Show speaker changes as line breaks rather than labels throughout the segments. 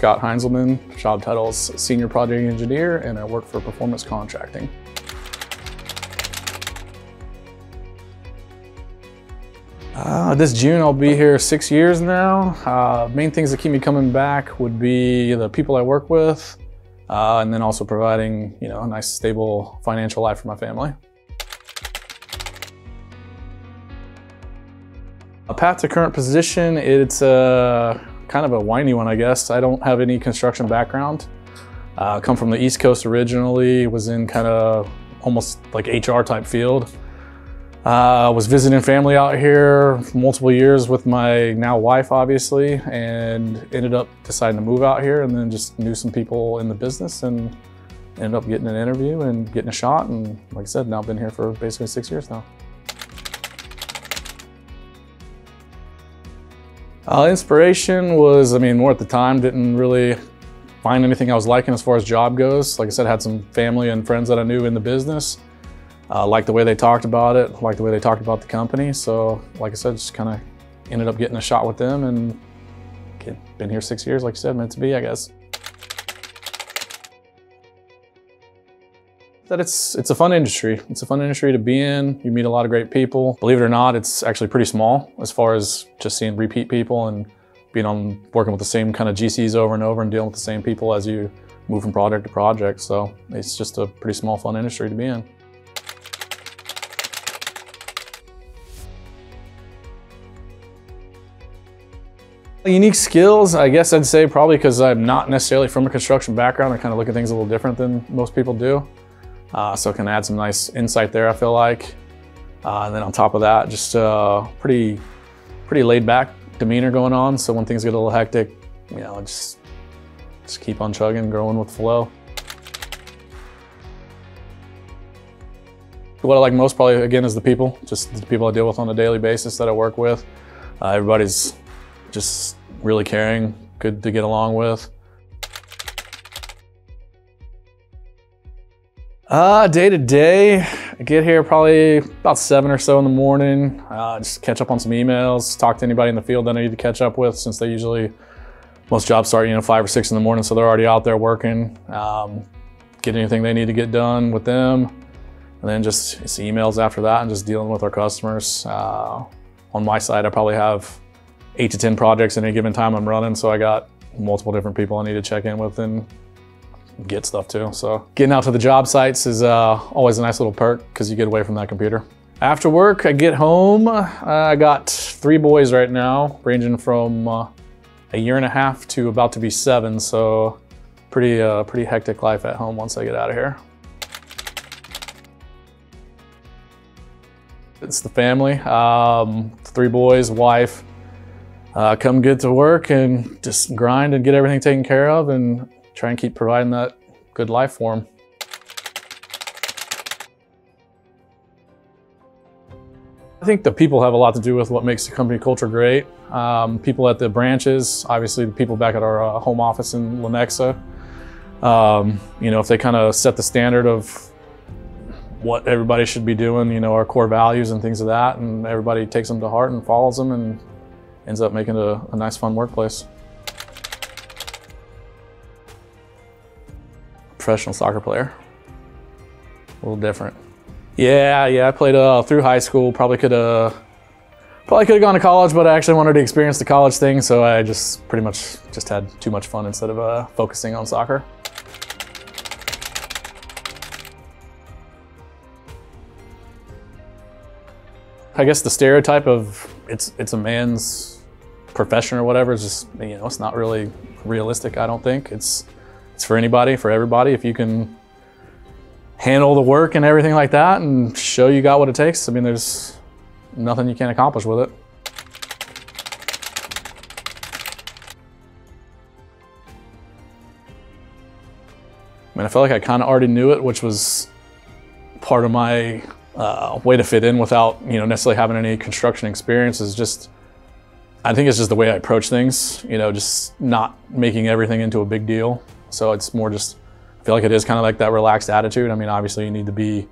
Scott Heinzelman, job titles Senior Project Engineer, and I work for Performance Contracting. Uh, this June, I'll be here six years now. Uh, main things that keep me coming back would be the people I work with, uh, and then also providing, you know, a nice, stable financial life for my family. A path to current position, it's a kind of a whiny one, I guess. I don't have any construction background. Uh, come from the East Coast originally, was in kind of almost like HR type field. Uh, was visiting family out here multiple years with my now wife, obviously, and ended up deciding to move out here and then just knew some people in the business and ended up getting an interview and getting a shot. And like I said, now I've been here for basically six years now. Uh, inspiration was, I mean, more at the time, didn't really find anything I was liking as far as job goes. Like I said, I had some family and friends that I knew in the business. Uh, liked the way they talked about it, liked the way they talked about the company. So, like I said, just kind of ended up getting a shot with them and been here six years, like you said, meant to be, I guess. That it's it's a fun industry. It's a fun industry to be in. You meet a lot of great people. Believe it or not, it's actually pretty small as far as just seeing repeat people and being on working with the same kind of GCs over and over and dealing with the same people as you move from project to project. So it's just a pretty small, fun industry to be in. Unique skills, I guess I'd say probably because I'm not necessarily from a construction background. I kind of look at things a little different than most people do. Uh, so can add some nice insight there, I feel like. Uh, and then on top of that, just uh, pretty, pretty laid back demeanor going on. So when things get a little hectic, you know, just, just keep on chugging, growing with flow. What I like most probably, again, is the people. Just the people I deal with on a daily basis that I work with. Uh, everybody's just really caring, good to get along with. Uh, day to day, I get here probably about seven or so in the morning. Uh, just catch up on some emails, talk to anybody in the field that I need to catch up with since they usually, most jobs start, you know, five or six in the morning, so they're already out there working. Um, get anything they need to get done with them. And then just it's emails after that and just dealing with our customers. Uh, on my side, I probably have eight to 10 projects at any given time I'm running. So I got multiple different people I need to check in with and get stuff too. So getting out to the job sites is uh, always a nice little perk because you get away from that computer. After work, I get home. Uh, I got three boys right now, ranging from uh, a year and a half to about to be seven. So pretty, uh, pretty hectic life at home once I get out of here. It's the family, um, three boys, wife, uh, come get to work and just grind and get everything taken care of and try and keep providing that good life for them. I think the people have a lot to do with what makes the company culture great. Um, people at the branches, obviously the people back at our uh, home office in Lenexa, um, you know, if they kind of set the standard of what everybody should be doing, you know, our core values and things of that, and everybody takes them to heart and follows them and ends up making a, a nice, fun workplace. Professional soccer player. A little different. Yeah, yeah, I played uh, through high school. Probably could have, probably could have gone to college, but I actually wanted to experience the college thing, so I just pretty much just had too much fun instead of uh, focusing on soccer. I guess the stereotype of it's it's a man's profession or whatever is just you know it's not really realistic. I don't think it's it's for anybody, for everybody. If you can handle the work and everything like that and show you got what it takes, I mean, there's nothing you can't accomplish with it. I mean, I felt like I kind of already knew it, which was part of my uh, way to fit in without, you know, necessarily having any construction experience is just I think it's just the way I approach things, you know, just not making everything into a big deal. So it's more just, I feel like it is kind of like that relaxed attitude. I mean, obviously you need to be,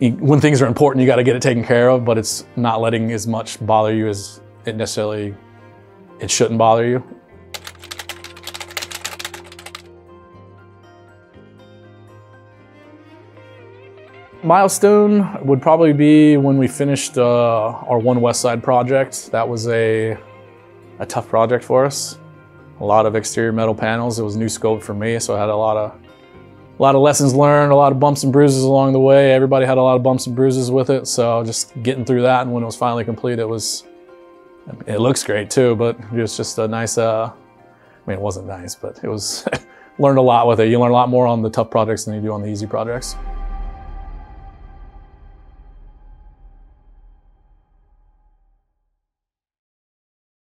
when things are important, you got to get it taken care of, but it's not letting as much bother you as it necessarily, it shouldn't bother you. milestone would probably be when we finished uh, our One West Side project. That was a, a tough project for us. A lot of exterior metal panels. It was new scope for me, so I had a lot of a lot of lessons learned, a lot of bumps and bruises along the way. Everybody had a lot of bumps and bruises with it, so just getting through that. And when it was finally complete, it was it looks great too. But it was just a nice. Uh, I mean, it wasn't nice, but it was learned a lot with it. You learn a lot more on the tough projects than you do on the easy projects.